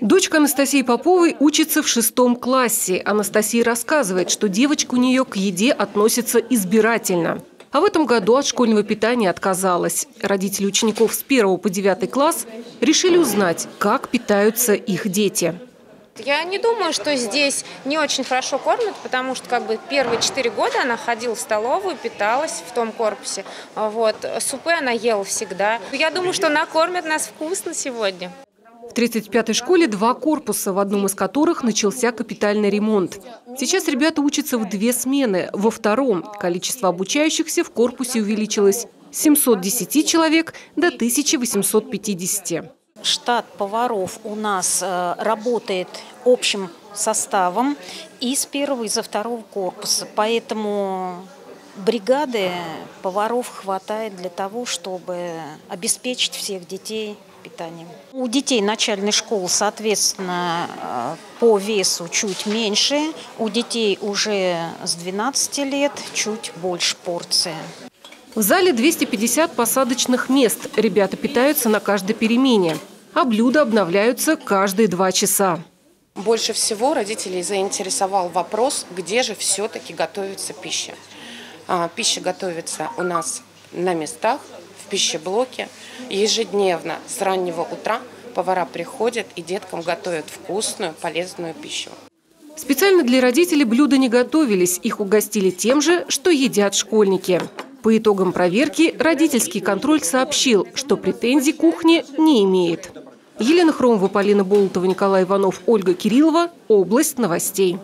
Дочка Анастасии Поповой учится в шестом классе. Анастасия рассказывает, что девочка у нее к еде относится избирательно. А в этом году от школьного питания отказалась. Родители учеников с 1 по 9 класс решили узнать, как питаются их дети. Я не думаю, что здесь не очень хорошо кормят, потому что как бы первые четыре года она ходила в столовую, питалась в том корпусе. Вот. Супы она ела всегда. Я думаю, что накормят нас вкусно сегодня. В 35-й школе два корпуса, в одном из которых начался капитальный ремонт. Сейчас ребята учатся в две смены. Во втором количество обучающихся в корпусе увеличилось с 710 человек до 1850. Штат поваров у нас э, работает общим составом из первого и за второго корпуса. Поэтому бригады поваров хватает для того, чтобы обеспечить всех детей питанием. У детей начальной школы, соответственно, э, по весу чуть меньше, у детей уже с 12 лет чуть больше порции. В зале 250 посадочных мест. Ребята питаются на каждой перемене. А блюда обновляются каждые два часа. Больше всего родителей заинтересовал вопрос, где же все-таки готовится пища. А, пища готовится у нас на местах, в пищеблоке. Ежедневно с раннего утра повара приходят и деткам готовят вкусную, полезную пищу. Специально для родителей блюда не готовились. Их угостили тем же, что едят школьники. По итогам проверки родительский контроль сообщил, что претензий кухне не имеет. Елена Хромова, Полина Болотова, Николай Иванов, Ольга Кириллова. Область новостей.